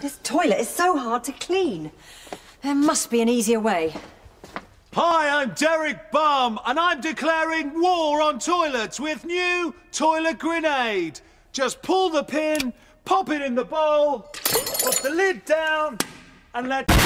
This toilet is so hard to clean. There must be an easier way. Hi, I'm Derek Bum, and I'm declaring war on toilets with new Toilet Grenade. Just pull the pin, pop it in the bowl, put the lid down, and let...